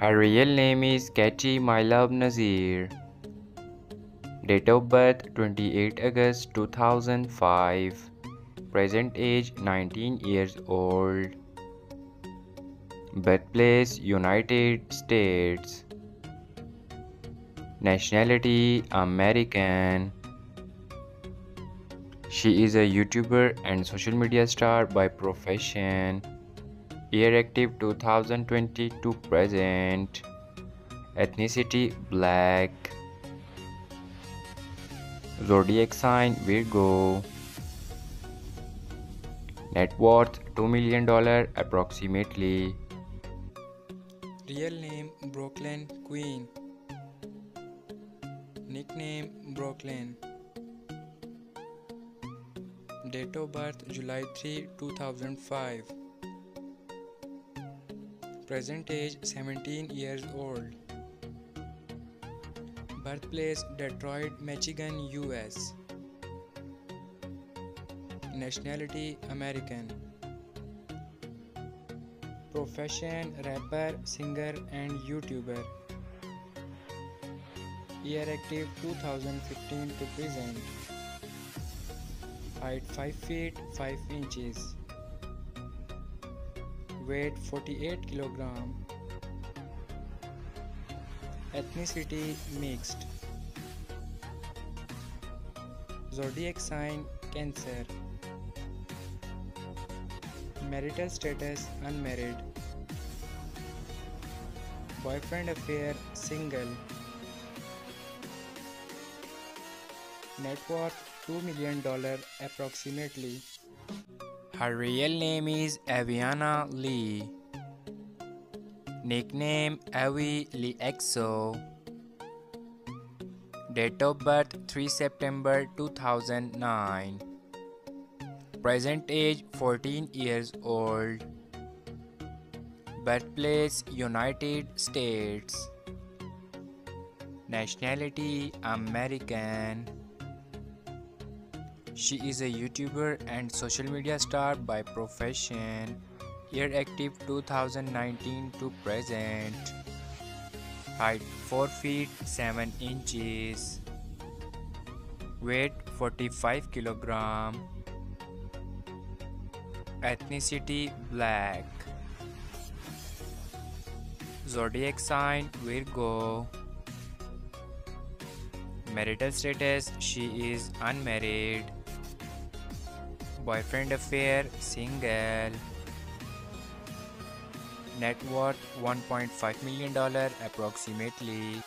Her real name is Katie Mylove Nazir. Date of birth 28 August 2005. Present age 19 years old. Birthplace United States. Nationality American. She is a YouTuber and social media star by profession. Year active 2020 to present. Ethnicity black. Zodiac sign Virgo. Net worth $2 million approximately. Real name Brooklyn Queen. Nickname Brooklyn. Date of birth July 3, 2005. Present age 17 years old. Birthplace Detroit, Michigan, US. Nationality American. Profession rapper, singer, and YouTuber. Year active 2015 to present. Height 5 feet 5 inches. Weight 48 kg. Ethnicity mixed. Zodiac sign Cancer. Marital status unmarried. Boyfriend affair single. Net worth $2 million approximately. Her real name is Aviana Lee. Nickname Ahvi Leexo. Date of birth 3 September 2009. Present age 14 years old. Birthplace United States. Nationality American. She is a YouTuber and social media star by profession. Year active 2019 to present. Height 4 feet 7 inches. Weight 45 kilogram. Ethnicity black. Zodiac sign Virgo. Marital status she is unmarried. Boyfriend affair single. Net worth $1.5 million approximately.